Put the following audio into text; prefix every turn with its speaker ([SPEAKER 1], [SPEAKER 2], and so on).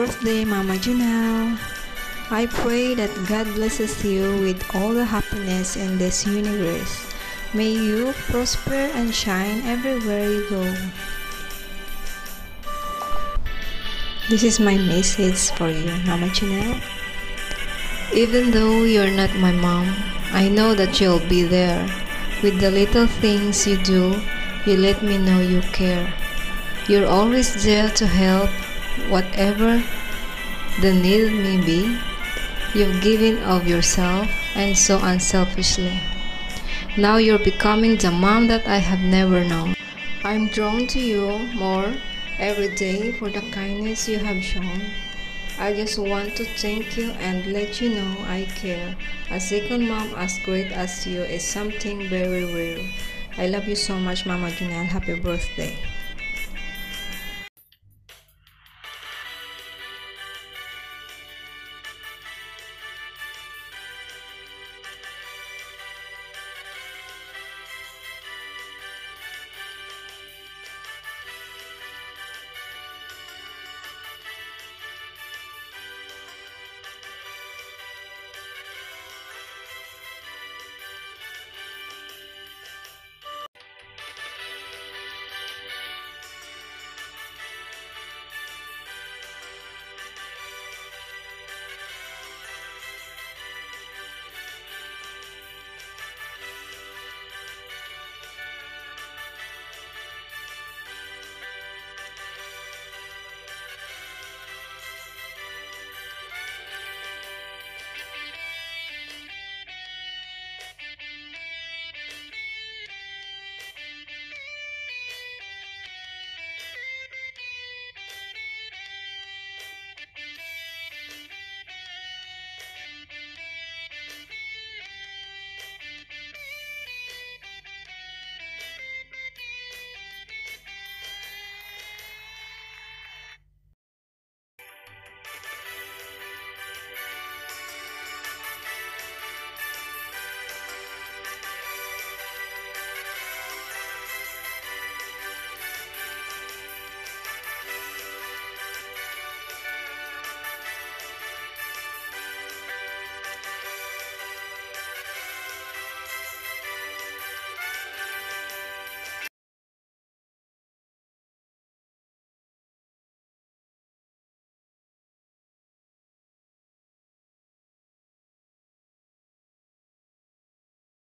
[SPEAKER 1] birthday, Mama Janelle. I pray that God blesses you with all the happiness in this universe. May you prosper and shine everywhere you go. This is my message for you, Mama Janelle. Even though you're not my mom, I know that you'll be there. With the little things you do, you let me know you care. You're always there to help, whatever the need may be. You've given of yourself and so unselfishly. Now you're becoming the mom that I have never known. I'm drawn to you more every day for the kindness you have shown. I just want to thank you and let you know I care. A second mom as great as you is something very rare. I love you so much, Mama Junel. Happy birthday.